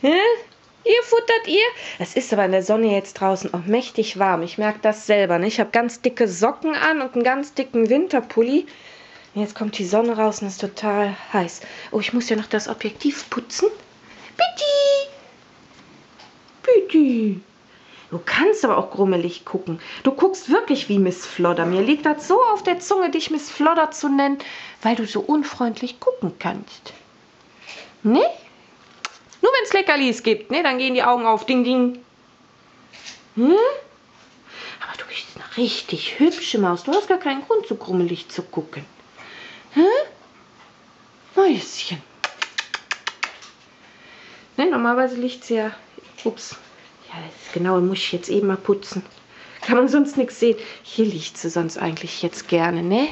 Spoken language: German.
Hä? Ihr futtert ihr? Es ist aber in der Sonne jetzt draußen auch mächtig warm. Ich merke das selber. Ne? Ich habe ganz dicke Socken an und einen ganz dicken Winterpulli. Jetzt kommt die Sonne raus und ist total heiß. Oh, ich muss ja noch das Objektiv putzen. Bitte! Bitte! Du kannst aber auch grummelig gucken. Du guckst wirklich wie Miss Flodder. Mir liegt das so auf der Zunge, dich Miss Flodder zu nennen, weil du so unfreundlich gucken kannst. Ne? Es Leckerlis gibt, ne? Dann gehen die Augen auf. Ding, ding. Hm? Aber du bist eine richtig hübsche Maus. Du hast gar keinen Grund, so grummelig zu gucken. Hä? Mäuschen. Ne, normalerweise liegt sie ja. Ups. Ja, das genau, muss ich jetzt eben mal putzen. Kann man sonst nichts sehen. Hier liegt sie sonst eigentlich jetzt gerne, ne?